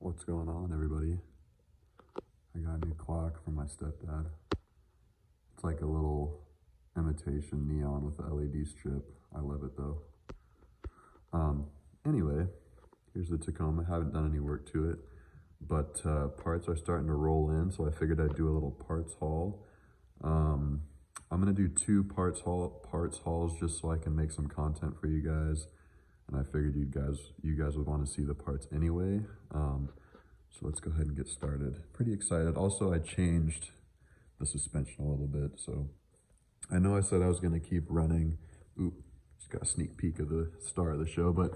What's going on, everybody? I got a new clock from my stepdad. It's like a little imitation neon with a LED strip. I love it though. Um, anyway, here's the Tacoma. I haven't done any work to it, but uh, parts are starting to roll in, so I figured I'd do a little parts haul. Um, I'm gonna do two parts haul parts hauls just so I can make some content for you guys and I figured you guys you guys would want to see the parts anyway. Um, so let's go ahead and get started. Pretty excited. Also, I changed the suspension a little bit. So I know I said I was going to keep running. Oop, just got a sneak peek of the star of the show, but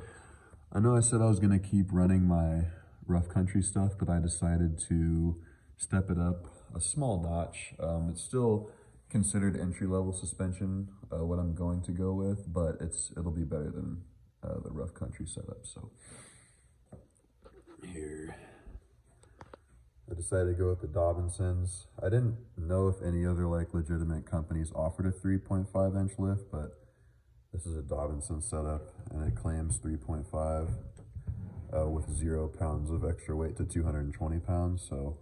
I know I said I was going to keep running my rough country stuff, but I decided to step it up a small notch. Um, it's still considered entry level suspension, uh, what I'm going to go with, but it's it'll be better than uh, the rough country setup. So here, I decided to go with the Dobinsons. I didn't know if any other like legitimate companies offered a 3.5 inch lift, but this is a Dobinson setup and it claims 3.5 uh, with zero pounds of extra weight to 220 pounds. So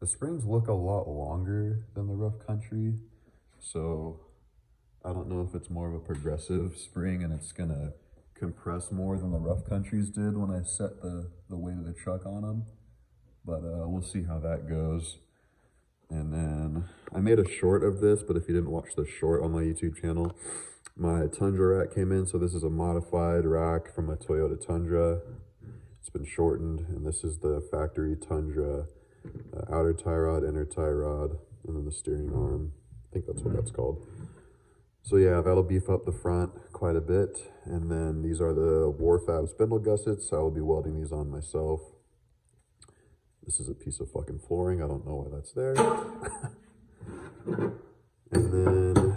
the springs look a lot longer than the rough country. So I don't know if it's more of a progressive spring and it's gonna compress more than the rough countries did when I set the, the weight of the truck on them. But uh, we'll see how that goes. And then I made a short of this, but if you didn't watch the short on my YouTube channel, my Tundra rack came in. So this is a modified rack from a Toyota Tundra. It's been shortened, and this is the factory Tundra uh, outer tie rod, inner tie rod, and then the steering arm. I think that's what that's called. So yeah, that'll beef up the front quite a bit. And then these are the Warfab spindle gussets. I will be welding these on myself. This is a piece of fucking flooring. I don't know why that's there. and then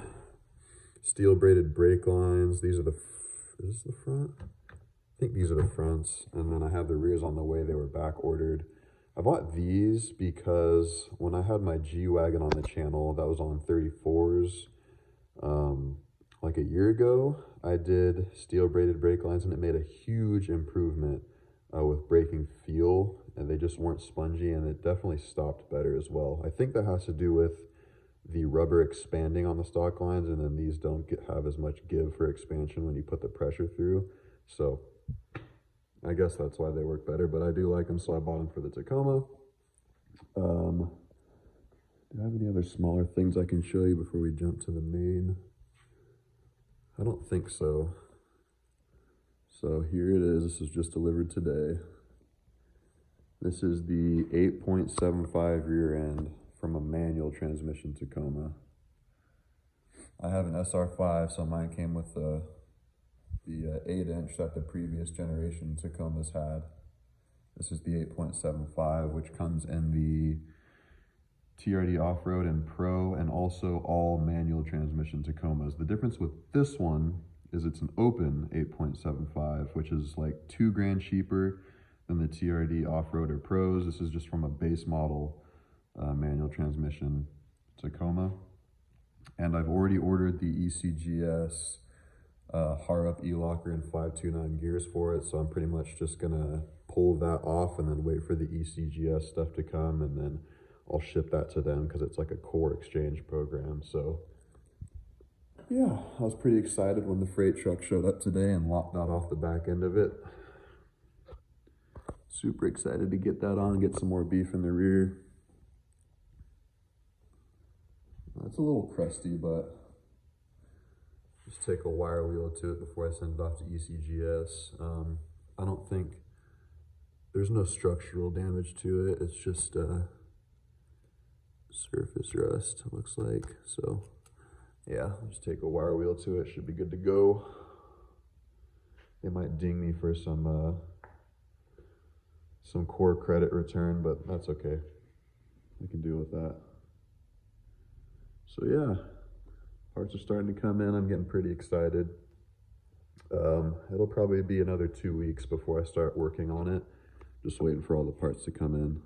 steel braided brake lines. These are the, is this the front? I think these are the fronts. And then I have the rears on the way. They were back ordered. I bought these because when I had my G-Wagon on the channel, that was on 34s um, like a year ago, I did steel braided brake lines and it made a huge improvement uh, with braking feel and they just weren't spongy and it definitely stopped better as well. I think that has to do with the rubber expanding on the stock lines and then these don't get, have as much give for expansion when you put the pressure through. So I guess that's why they work better, but I do like them, so I bought them for the Tacoma. Um, do I have any other smaller things I can show you before we jump to the main? I don't think so. So here it is. This is just delivered today. This is the 8.75 rear end from a manual transmission Tacoma. I have an SR5, so mine came with the, the uh, 8 inch that the previous generation Tacomas had. This is the 8.75, which comes in the TRD Off-Road and Pro, and also all manual transmission Tacomas. The difference with this one is it's an open 8.75, which is like two grand cheaper than the TRD Off-Road or Pros. This is just from a base model uh, manual transmission Tacoma. And I've already ordered the ECGS uh, Harrop E-Locker and 529 gears for it, so I'm pretty much just gonna pull that off and then wait for the ECGS stuff to come and then I'll ship that to them because it's like a core exchange program. So yeah, I was pretty excited when the freight truck showed up today and lopped that off the back end of it. Super excited to get that on, get some more beef in the rear. It's a little crusty, but just take a wire wheel to it before I send it off to ECGS. Um, I don't think there's no structural damage to it. It's just uh, surface rust, looks like. So yeah, just take a wire wheel to it, should be good to go. They might ding me for some uh, some core credit return, but that's okay. We can deal with that. So yeah, parts are starting to come in. I'm getting pretty excited. Um, it'll probably be another two weeks before I start working on it. Just waiting for all the parts to come in.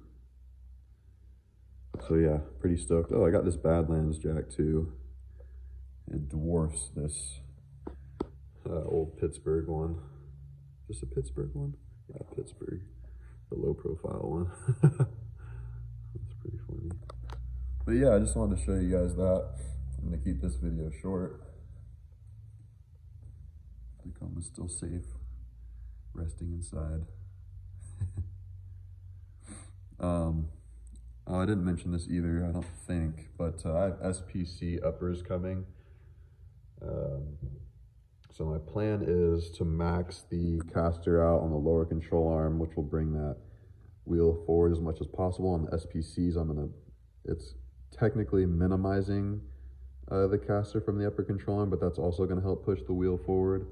So yeah, pretty stoked. Oh, I got this Badlands jack too. It dwarfs this uh, old Pittsburgh one. Just a Pittsburgh one? Yeah, Pittsburgh. the low profile one. That's pretty funny. But yeah, I just wanted to show you guys that. I'm gonna keep this video short. The comb is still safe, resting inside. um, oh, I didn't mention this either, I don't think, but uh, I have SPC uppers coming. Um, so my plan is to max the caster out on the lower control arm, which will bring that wheel forward as much as possible. On the SPCs, I'm gonna, it's technically minimizing uh, the caster from the upper control arm, but that's also gonna help push the wheel forward.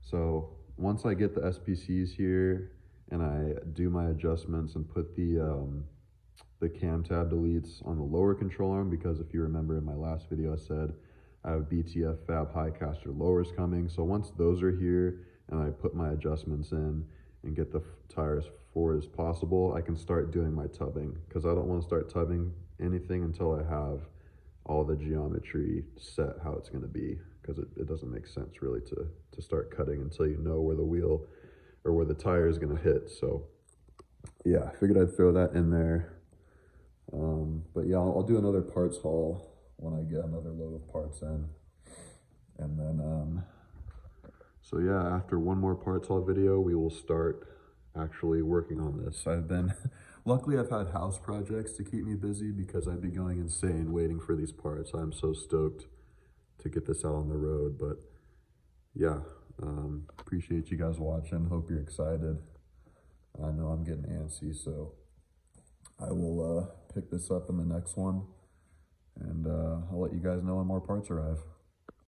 So once I get the SPCs here and I do my adjustments and put the, um, the cam tab deletes on the lower control arm, because if you remember in my last video, I said I have BTF Fab High Caster lowers coming. So once those are here and I put my adjustments in and get the tires forward as possible, I can start doing my tubbing because I don't want to start tubbing anything until I have all the geometry set how it's going to be because it, it doesn't make sense really to, to start cutting until you know where the wheel or where the tire is going to hit. So yeah, I figured I'd throw that in there. Um, but yeah, I'll, I'll do another parts haul when I get another load of parts in. And then, um, so yeah, after one more parts haul video, we will start actually working on this. I've been, luckily I've had house projects to keep me busy because I'd be going insane waiting for these parts. I'm so stoked to get this out on the road, but yeah, um, appreciate you guys watching. Hope you're excited. I know I'm getting antsy, so I will uh, pick this up in the next one and uh, I'll let you guys know when more parts arrive.